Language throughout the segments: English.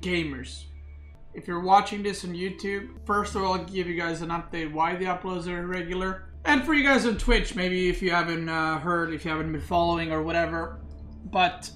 gamers. If you're watching this on YouTube, first of all, I'll give you guys an update why the uploads are irregular. And for you guys on Twitch, maybe if you haven't uh, heard, if you haven't been following or whatever. But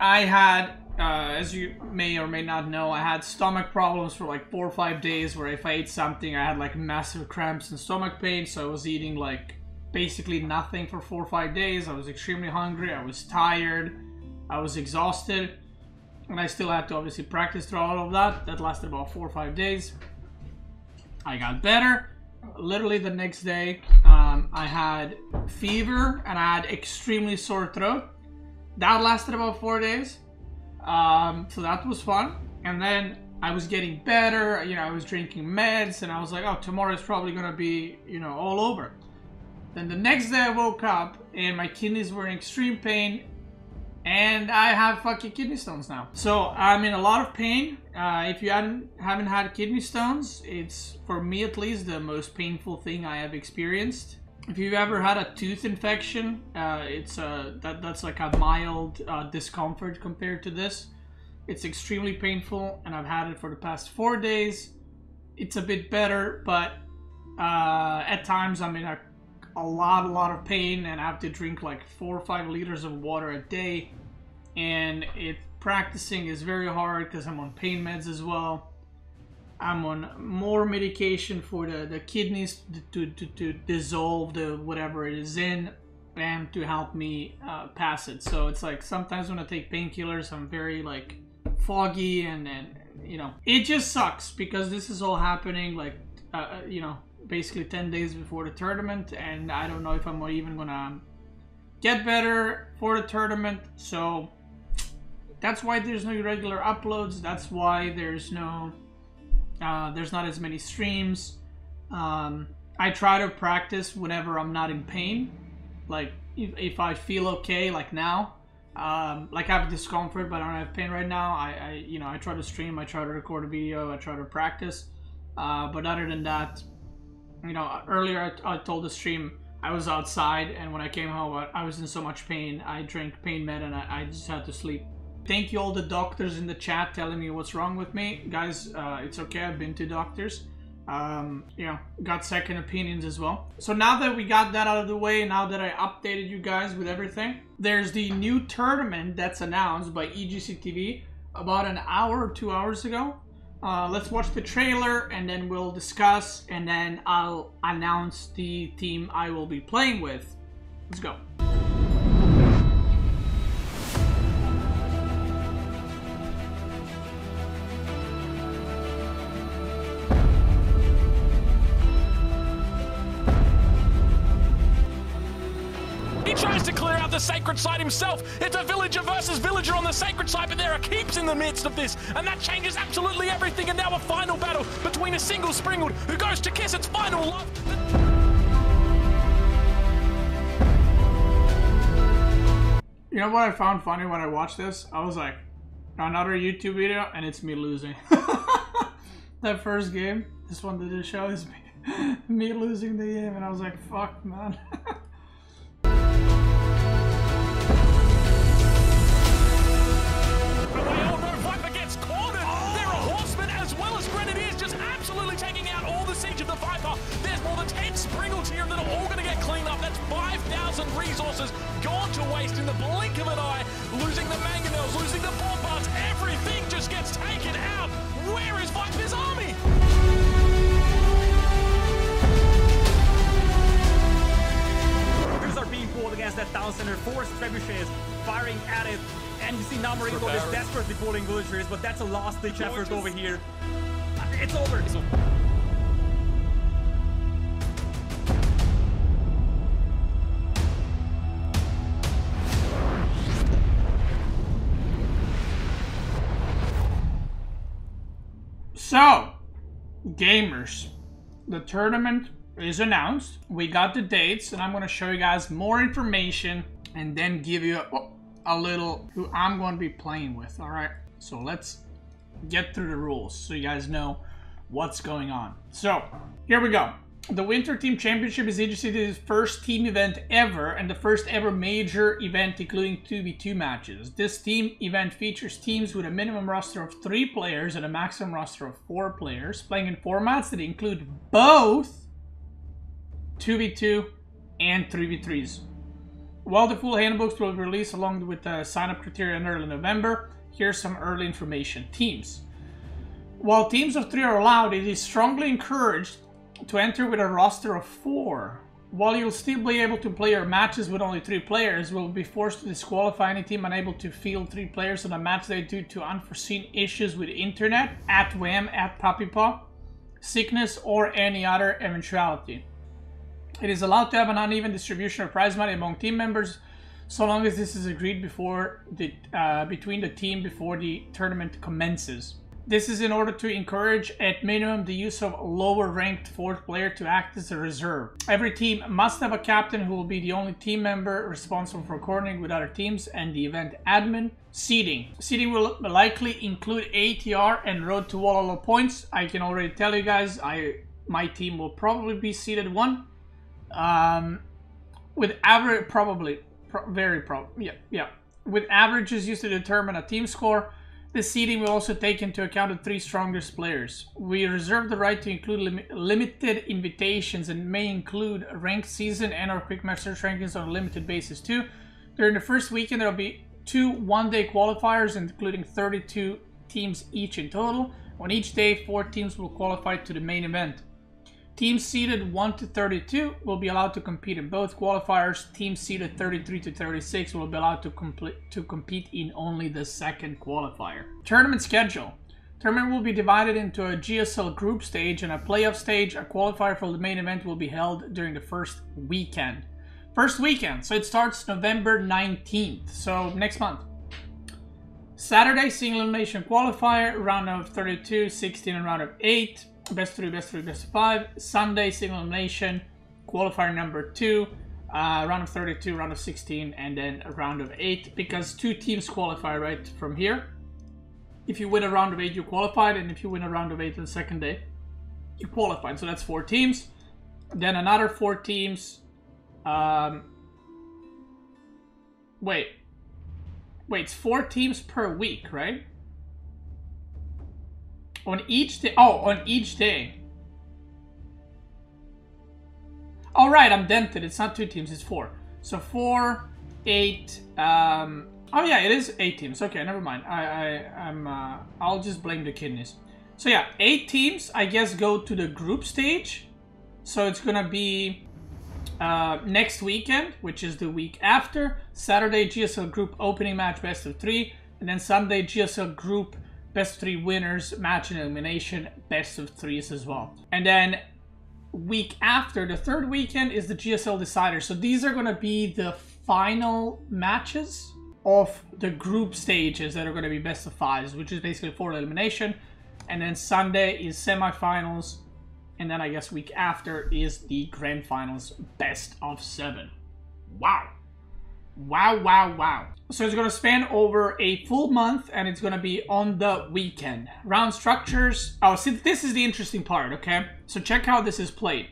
I had, uh, as you may or may not know, I had stomach problems for like four or five days where if I ate something, I had like massive cramps and stomach pain. So I was eating like basically nothing for four or five days. I was extremely hungry. I was tired. I was exhausted and I still had to obviously practice through all of that. That lasted about four or five days. I got better. Literally the next day, um, I had fever and I had extremely sore throat. That lasted about four days. Um, so that was fun. And then I was getting better. You know, I was drinking meds and I was like, oh, tomorrow is probably going to be, you know, all over. Then the next day I woke up and my kidneys were in extreme pain and I have fucking kidney stones now. So I'm in a lot of pain. Uh, if you haven't haven't had kidney stones, it's for me at least the most painful thing I have experienced. If you've ever had a tooth infection, uh, it's uh, that that's like a mild uh, discomfort compared to this. It's extremely painful, and I've had it for the past four days. It's a bit better, but uh, at times I'm in a a lot, a lot of pain, and I have to drink like four or five liters of water a day. And it practicing is very hard because I'm on pain meds as well. I'm on more medication for the, the kidneys to, to, to dissolve the whatever it is in and to help me uh, pass it. So it's like sometimes when I take painkillers, I'm very like foggy and, and you know, it just sucks because this is all happening like, uh, uh you know, basically 10 days before the tournament and I don't know if I'm even gonna get better for the tournament so that's why there's no regular uploads that's why there's no uh, there's not as many streams. Um, I try to practice whenever I'm not in pain like if, if I feel okay like now. Um, like I have discomfort but I don't have pain right now. I, I you know I try to stream I try to record a video I try to practice. Uh, but other than that you know, earlier I, I, told the stream I was outside, and when I came home, I, I was in so much pain. I drank pain med, and I, I, just had to sleep. Thank you all the doctors in the chat telling me what's wrong with me, guys. Uh, it's okay. I've been to doctors. Um, you know, got second opinions as well. So now that we got that out of the way, now that I updated you guys with everything, there's the new tournament that's announced by EGC TV about an hour or two hours ago. Uh, let's watch the trailer and then we'll discuss and then I'll announce the team I will be playing with. Let's go. The sacred site himself. It's a villager versus villager on the sacred site, but there are keeps in the midst of this, and that changes absolutely everything. And now a final battle between a single Springwood who goes to kiss its final love. You know what I found funny when I watched this? I was like, another YouTube video, and it's me losing. that first game, this one that just show is me, me losing the game, and I was like, fuck, man. resources gone to waste in the blink of an eye. Losing the mangonels, losing the bombards, everything just gets taken out. Where is Viper's army? Crews are being pulled against that town center. Force trebuchets firing at it. And you see now Namorino is desperately pulling villagers, but that's a last-ditch effort over here. It's over. It's over. So, gamers, the tournament is announced. We got the dates, and I'm going to show you guys more information and then give you a, a little who I'm going to be playing with. All right, so let's get through the rules so you guys know what's going on. So, here we go. The Winter Team Championship is InterCity's first team event ever and the first ever major event including 2v2 matches. This team event features teams with a minimum roster of 3 players and a maximum roster of 4 players, playing in formats that include both 2v2 and 3v3s. While the full handbooks will be released along with the sign-up criteria in early November, here's some early information. Teams. While teams of 3 are allowed, it is strongly encouraged to enter with a roster of four. While you'll still be able to play your matches with only three players, will be forced to disqualify any team unable to field three players on a match day due to unforeseen issues with internet, at Wham, at PuppyPaw, sickness, or any other eventuality. It is allowed to have an uneven distribution of prize money among team members, so long as this is agreed before the uh, between the team before the tournament commences. This is in order to encourage, at minimum, the use of lower ranked fourth player to act as a reserve. Every team must have a captain who will be the only team member responsible for coordinating with other teams and the event admin. Seeding. Seeding will likely include ATR and Road to Wololo points. I can already tell you guys, I my team will probably be seeded one. Um, with average, probably, pro very probably, yeah, yeah. With averages used to determine a team score. The seeding will also take into account the three strongest players. We reserve the right to include lim limited invitations and may include ranked season and or quick match search rankings on a limited basis too. During the first weekend, there will be two one-day qualifiers, including 32 teams each in total. On each day, four teams will qualify to the main event. Teams seeded 1 to 32 will be allowed to compete in both qualifiers. Teams seeded 33 to 36 will be allowed to, complete, to compete in only the second qualifier. Tournament schedule. Tournament will be divided into a GSL group stage and a playoff stage. A qualifier for the main event will be held during the first weekend. First weekend, so it starts November 19th, so next month. Saturday, single elimination qualifier, round of 32, 16, and round of 8 best three, best three, best five. Sunday single elimination, qualifier number two, uh, round of 32, round of 16, and then a round of eight because two teams qualify right from here. If you win a round of eight, you qualified, and if you win a round of eight on the second day, you qualified. So that's four teams. Then another four teams. Um, wait, wait, it's four teams per week, right? On each day. Oh, on each day. All right, I'm dented. It's not two teams, it's four. So four, eight. Um, oh yeah, it is eight teams. Okay, never mind. I, I, I'm. Uh, I'll just blame the kidneys. So yeah, eight teams. I guess go to the group stage. So it's gonna be uh, next weekend, which is the week after. Saturday GSL Group opening match, best of three, and then Sunday GSL Group best three winners, match and elimination, best of threes as well. And then week after, the third weekend is the GSL Decider. So these are going to be the final matches of the group stages that are going to be best of fives, which is basically four elimination. And then Sunday is semifinals. And then I guess week after is the grand finals best of seven. Wow. Wow, wow, wow. So it's going to span over a full month and it's going to be on the weekend. Round structures. Oh, see, this is the interesting part, okay? So check how this is played.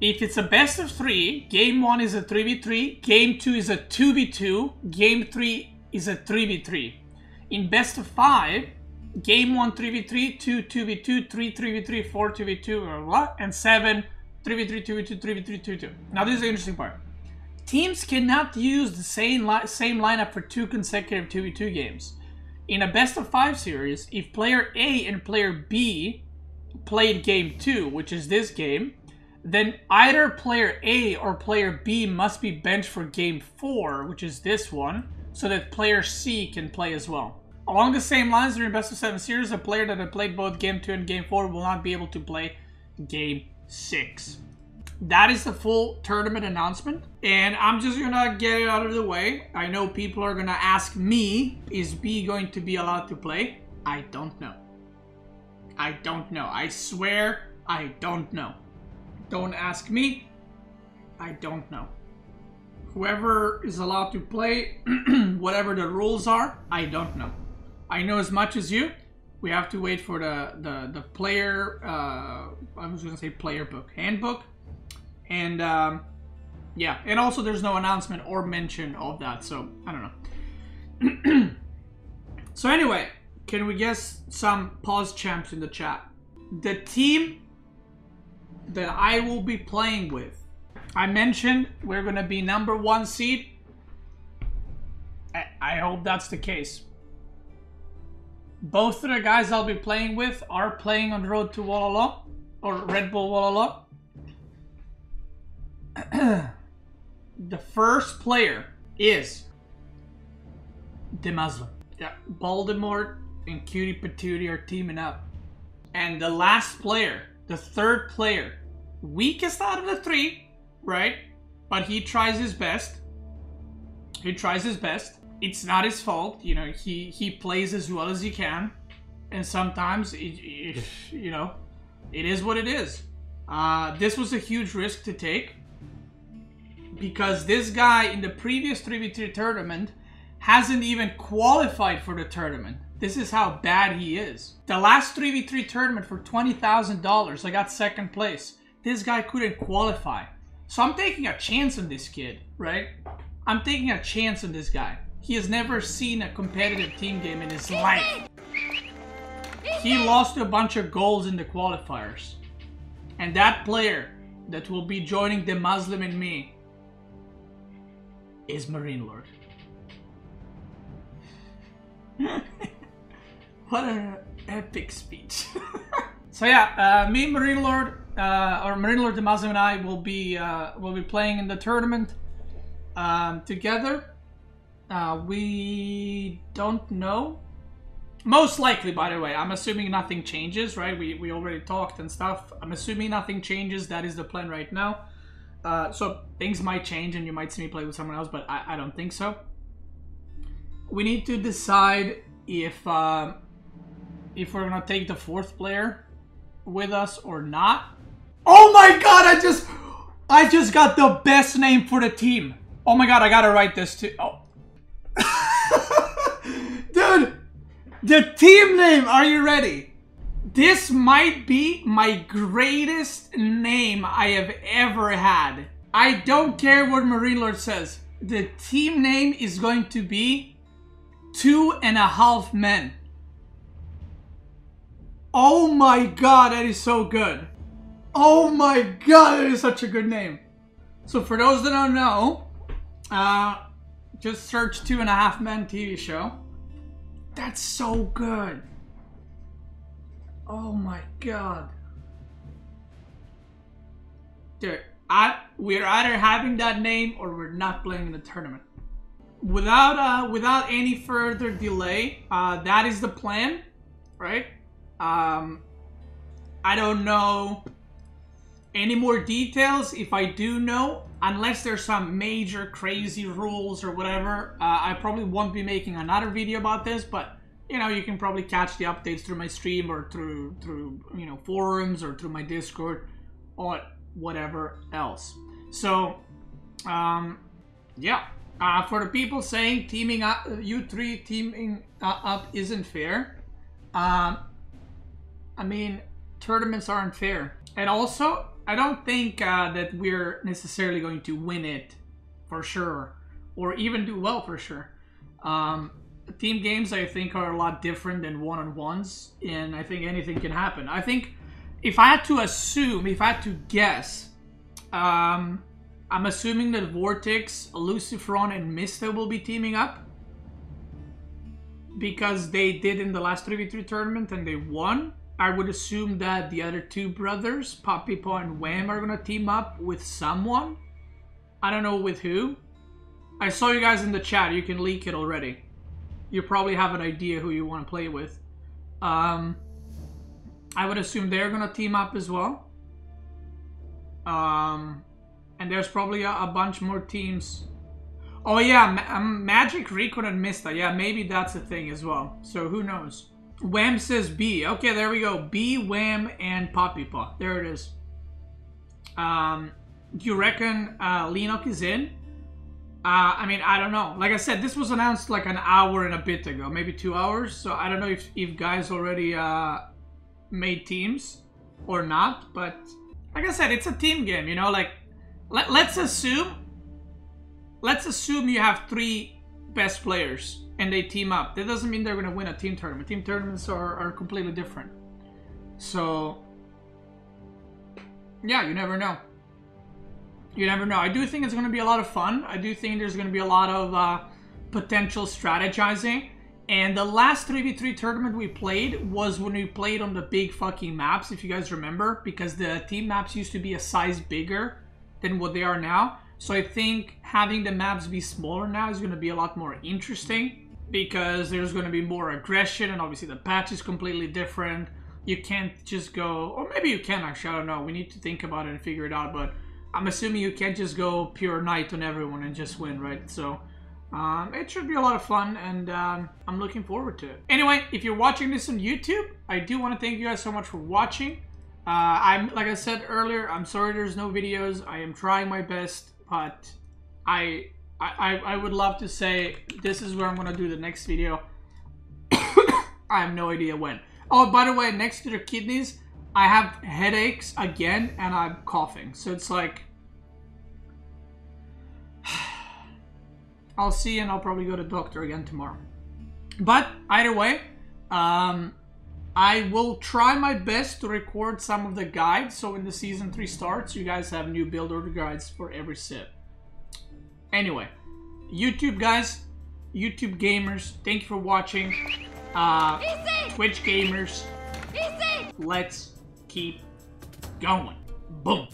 If it's a best of three, game one is a 3v3, game two is a 2v2, game three is a 3v3. In best of five, game one 3v3, two 2v2, three 3v3, four 2v2, or what? And seven 3v3, 2v2, 3v3, 2v2. Now this is the interesting part. Teams cannot use the same, li same lineup for two consecutive 2v2 games. In a best of five series, if player A and player B played game two, which is this game, then either player A or player B must be benched for game four, which is this one, so that player C can play as well. Along the same lines, during best of seven series, a player that had played both game two and game four will not be able to play game six that is the full tournament announcement. And I'm just gonna get it out of the way. I know people are gonna ask me, is B going to be allowed to play? I don't know. I don't know. I swear I don't know. Don't ask me. I don't know. Whoever is allowed to play, whatever the rules are, I don't know. I know as much as you, We have to wait for the the the player. Uh, I was gonna say player book, handbook, and um, yeah, and also there's no announcement or mention of that. So I don't know. so anyway, can we guess some pause champs in the chat? The team that I will be playing with. I mentioned we're gonna be number one seed. I, I hope that's the case. Both of the guys I'll be playing with are playing on Road to Wololo or Red Bull Wololo. the first player is DeMusliM. Yeah, Baltimore and Cutie Patootie are teaming up. And the last player, the third player, weakest out of the three, right? But he tries his best. He tries his best. It's not his fault, you know. He he plays as well as he can, and sometimes, it, it, you know, it is what it is. Uh, this was a huge risk to take because this guy in the previous 3v3 tournament hasn't even qualified for the tournament. This is how bad he is. The last 3v3 tournament for $20,000, I got second place. This guy couldn't qualify. So I'm taking a chance on this kid, right? I'm taking a chance on this guy. He has never seen a competitive team game in his life. He lost a bunch of goals in the qualifiers. And that player that will be joining DeMusliM and me is Marine Lord. what an epic speech. so yeah, uh, me, Marine Lord, uh, or Marine Lord Muslim and I will be uh, will be playing in the tournament um, together. Uh, we don't know. Most likely, by the way, I'm assuming nothing changes, right? We, we already talked and stuff. I'm assuming nothing changes. That is the plan right now. Uh, so things might change and you might see me play with someone else, but I, I don't think so. We need to decide if uh, if we're gonna take the fourth player with us or not. Oh my god! I just I just got the best name for the team. Oh my god! I gotta write this too. Oh. Dude, the team name. Are you ready? This might be my greatest name I have ever had. I don't care what Marine Lord says. The team name is going to be Two and a Half Men. Oh my god, that is so good. Oh my god, that is such a good name. So for those that don't know, uh, just search Two and a Half Men TV show. That's so good. Oh my god. Dude, I, we're either having that name or we're not playing in the tournament. Without uh, without any further delay, uh, that is the plan, right? Um, I don't know any more details. If I do know, unless there's some major crazy rules or whatever, uh, I probably won't be making another video about this, but you know, you can probably catch the updates through my stream or through through you know forums or through my Discord or whatever else. So, um, yeah. Uh, for the people saying teaming up, you three teaming up isn't fair. Um, I mean, tournaments aren't fair, and also I don't think uh, that we're necessarily going to win it for sure, or even do well for sure. Um, team games I think are a lot different than one-on-ones, and I think anything can happen. I think if I had to assume, if I had to guess, um, I'm assuming that Vortex, LucifroN, and Mista will be teaming up because they did in the last 3v3 tournament and they won. I would assume that the other two brothers, PuppyPaw and Wham, are gonna team up with someone. I don't know with who. I saw you guys in the chat. You can leak it already you probably have an idea who you want to play with. Um, I would assume they're gonna team up as well. Um, and there's probably a, a bunch more teams. Oh yeah, Ma um, Magic, Recon, and Mista. Yeah, maybe that's a thing as well. So who knows? Wham says B. Okay, there we go. B, Wham, and PuppyPaw. There it is. Um, do you reckon uh, Lenok is in? Uh, I mean, I don't know. Like I said, this was announced like an hour and a bit ago, maybe two hours. So I don't know if, if guys already uh, made teams or not. But like I said, it's a team game, you know? Like, let, let's assume, let's assume you have three best players and they team up. That doesn't mean they're going to win a team tournament. Team tournaments are, are completely different. So, yeah, you never know. You never know. I do think it's going to be a lot of fun. I do think there's going to be a lot of uh, potential strategizing. And the last 3v3 tournament we played was when we played on the big fucking maps, if you guys remember, because the team maps used to be a size bigger than what they are now. So I think having the maps be smaller now is going to be a lot more interesting because there's going to be more aggression and obviously the patch is completely different. You can't just go, or maybe you can actually, I don't know. We need to think about it and figure it out, but I'm assuming you can't just go pure knight on everyone and just win, right? So um, it should be a lot of fun, and um, I'm looking forward to it. Anyway, if you're watching this on YouTube, I do want to thank you guys so much for watching. Uh, I'm like I said earlier, I'm sorry there's no videos. I am trying my best, but I I, I would love to say this is where I'm gonna do the next video. I have no idea when. Oh, by the way, next to the kidneys, I have headaches again and I'm coughing. So it's like I'll see and I'll probably go to doctor again tomorrow. But either way, um, I will try my best to record some of the guides. So when the season three starts, you guys have new build order guides for every civ. Anyway, YouTube guys, YouTube gamers, thank you for watching. Uh, Twitch gamers, let's keep going. Boom.